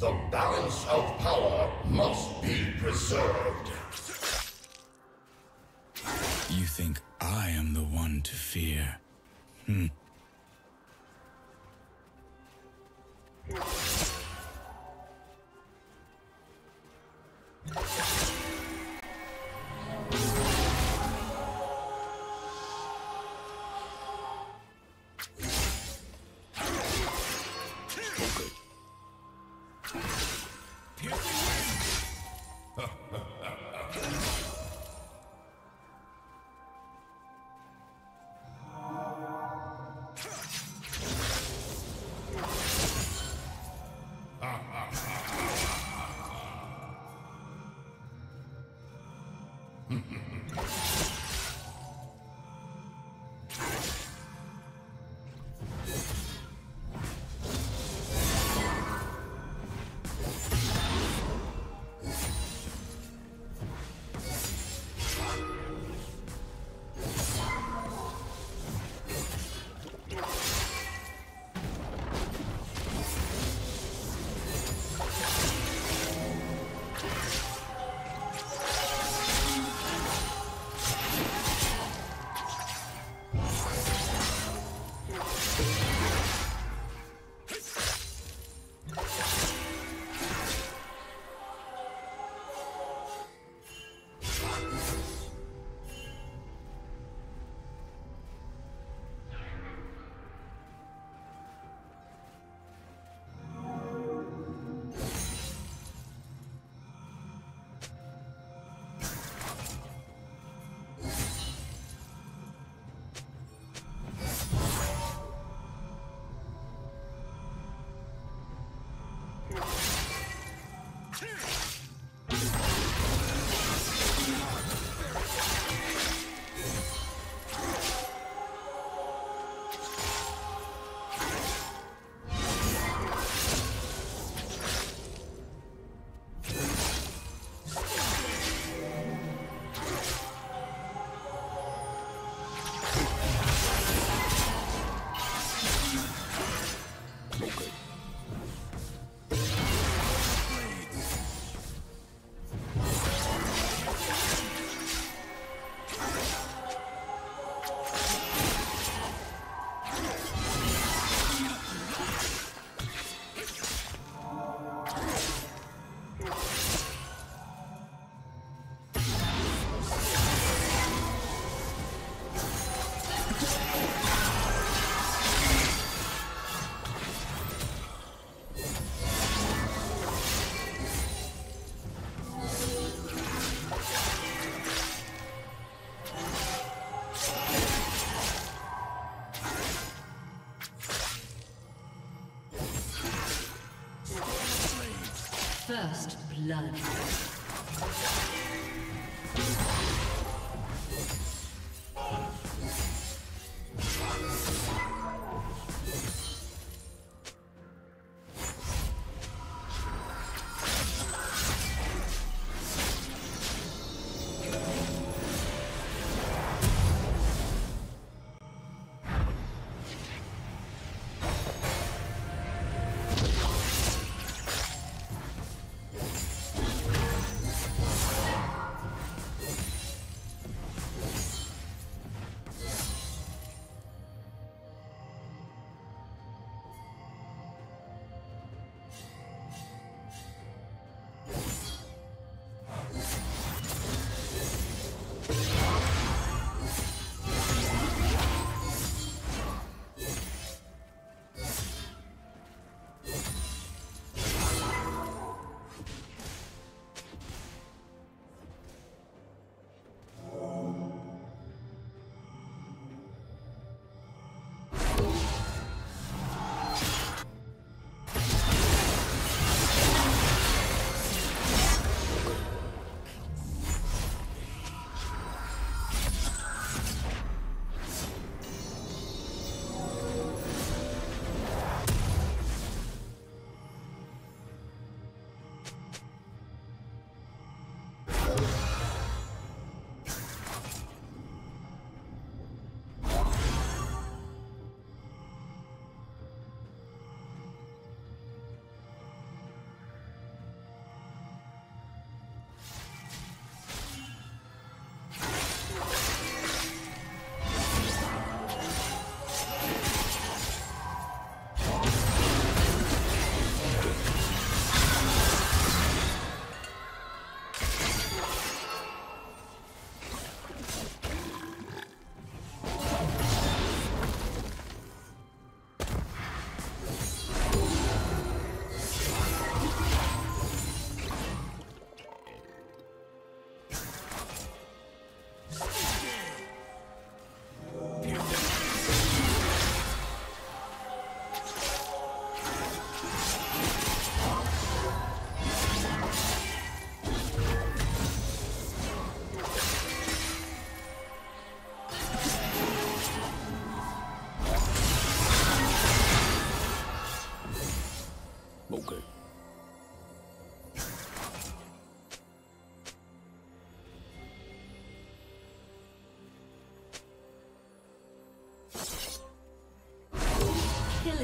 The balance of power must be preserved. You think I am the one to fear? Hmm. Blood.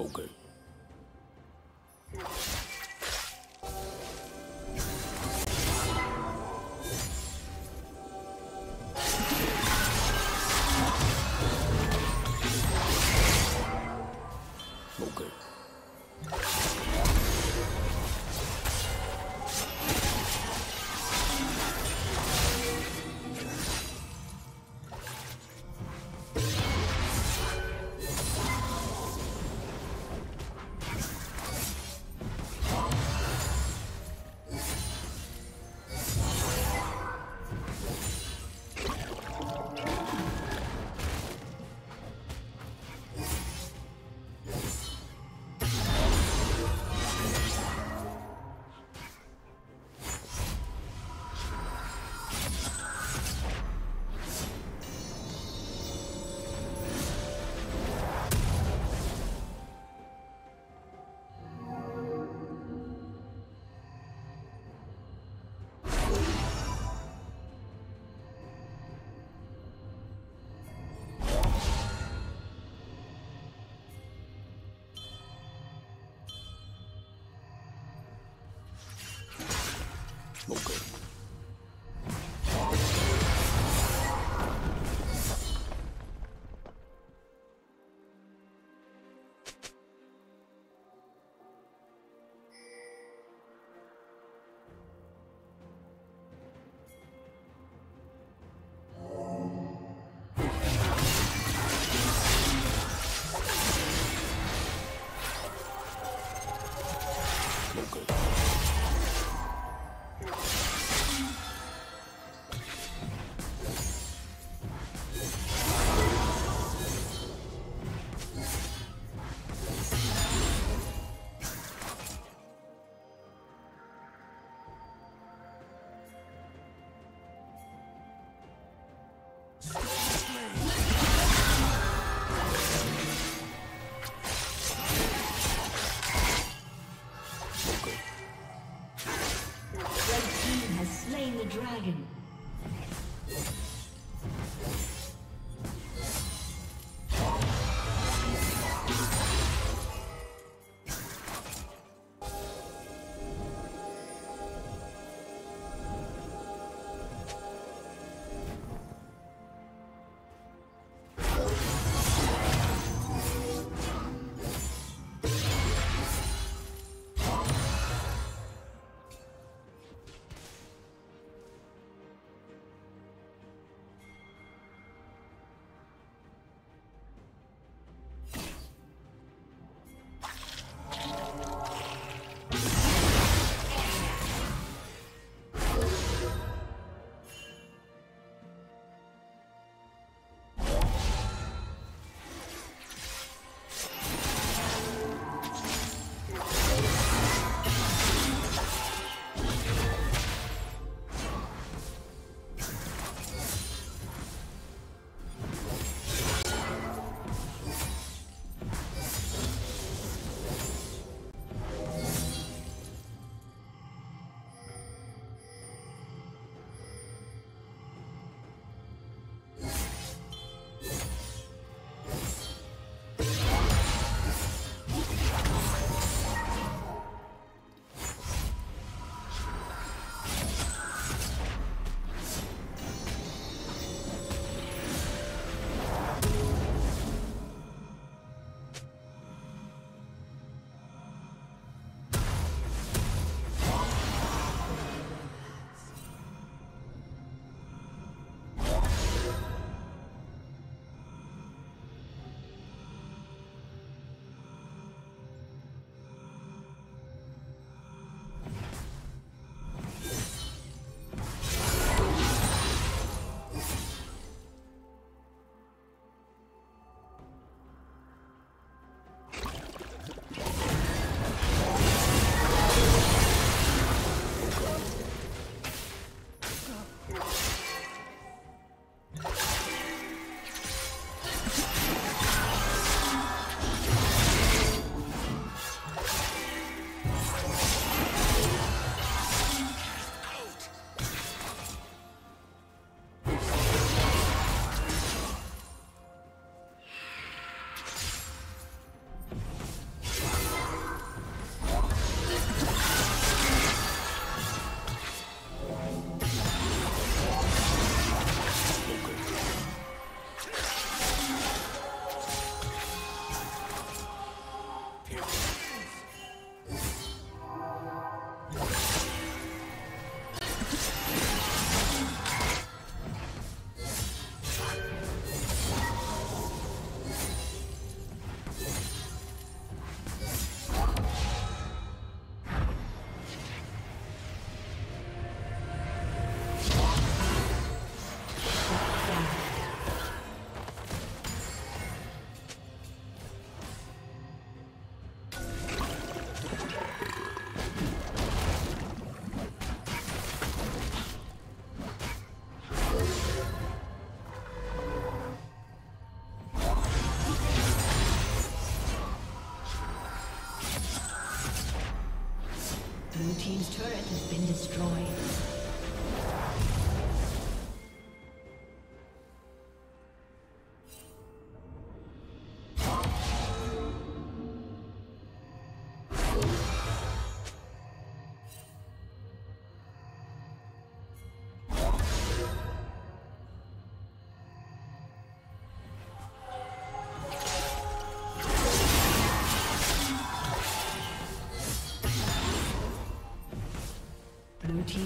smoking. Smoker.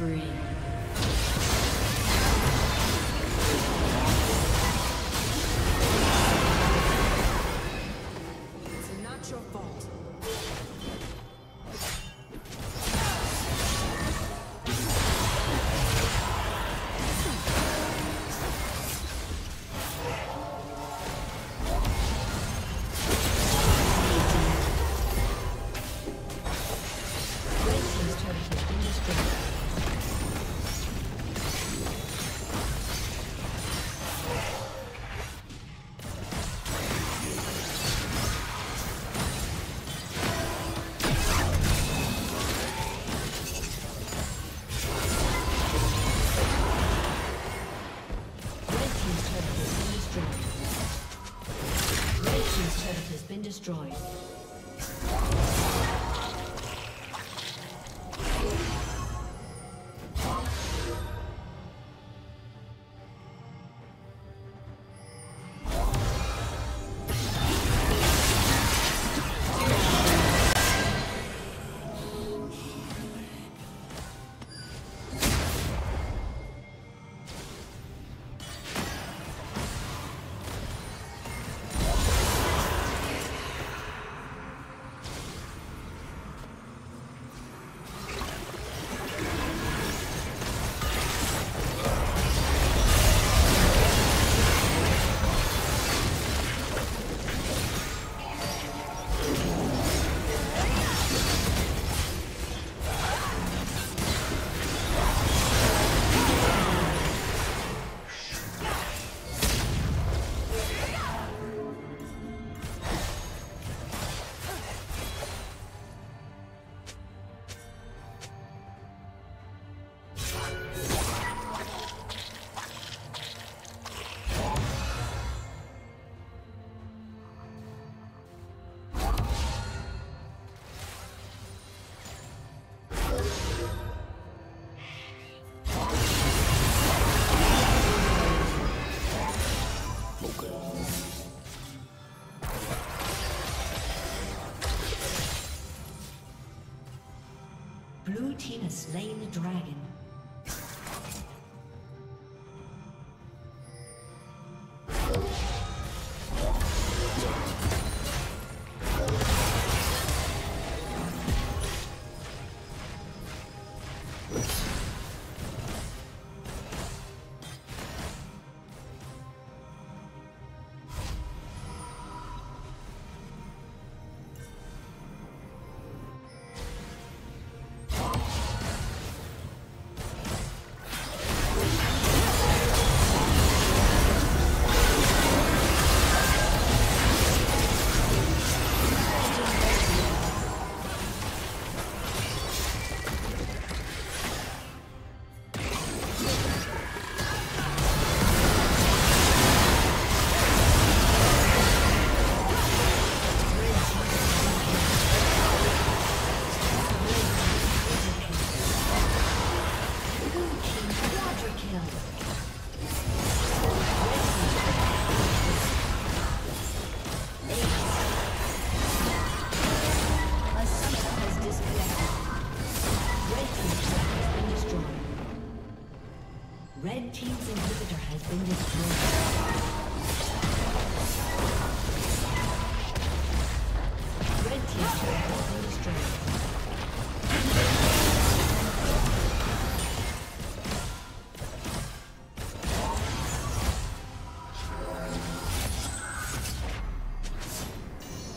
Killing destroyed. Slain the dragon.